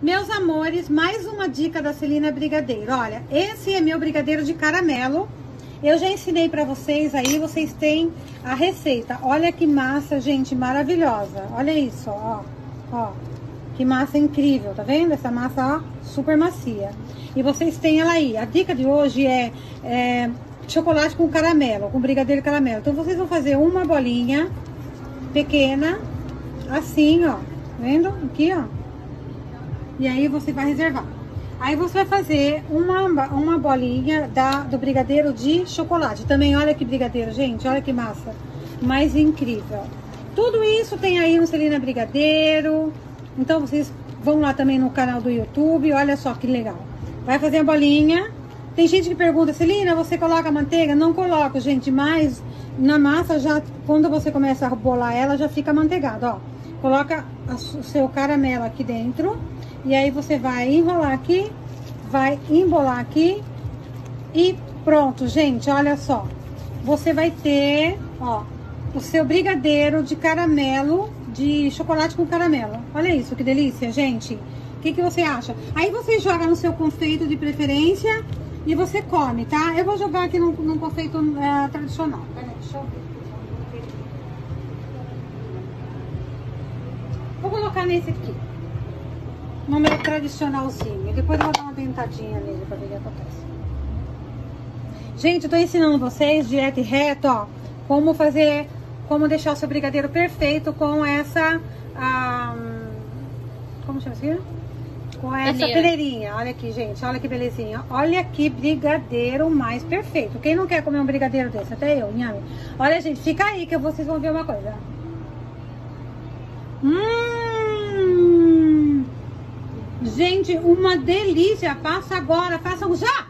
Meus amores, mais uma dica da Celina Brigadeiro. Olha, esse é meu brigadeiro de caramelo. Eu já ensinei pra vocês aí, vocês têm a receita. Olha que massa, gente, maravilhosa. Olha isso, ó. Ó, que massa incrível, tá vendo? Essa massa, ó, super macia. E vocês têm ela aí. A dica de hoje é, é chocolate com caramelo, com brigadeiro caramelo. Então, vocês vão fazer uma bolinha pequena, assim, ó. Vendo? Aqui, ó. E aí você vai reservar. Aí você vai fazer uma, uma bolinha da, do brigadeiro de chocolate. Também, olha que brigadeiro, gente. Olha que massa. Mais incrível. Tudo isso tem aí no Celina Brigadeiro. Então, vocês vão lá também no canal do YouTube. Olha só que legal. Vai fazer a bolinha. Tem gente que pergunta, Celina, você coloca manteiga? Não coloco, gente, mas na massa já, quando você começa a bolar ela, já fica manteigada, ó. Coloca o seu caramelo aqui dentro e aí você vai enrolar aqui, vai embolar aqui e pronto, gente, olha só. Você vai ter, ó, o seu brigadeiro de caramelo, de chocolate com caramelo. Olha isso, que delícia, gente. O que, que você acha? Aí você joga no seu confeito de preferência e você come, tá? Eu vou jogar aqui num, num confeito uh, tradicional. Peraí, deixa eu ver. Vou colocar nesse aqui no meu tradicionalzinho. E depois eu vou dar uma dentadinha nele pra ver o que acontece. Gente, eu tô ensinando vocês, direto e reto, ó, como fazer, como deixar o seu brigadeiro perfeito com essa, ah, como chama isso aqui? Com essa Peneira. peneirinha. Olha aqui, gente, olha que belezinha. Olha que brigadeiro mais perfeito. Quem não quer comer um brigadeiro desse? Até eu, nhame. Olha, gente, fica aí que vocês vão ver uma coisa. Gente, uma delícia. Faça agora, façam já